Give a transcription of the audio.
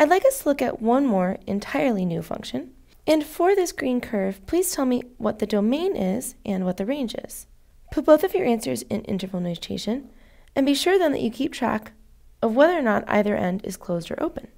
I'd like us to look at one more entirely new function. And for this green curve, please tell me what the domain is and what the range is. Put both of your answers in interval notation, and be sure then that you keep track of whether or not either end is closed or open.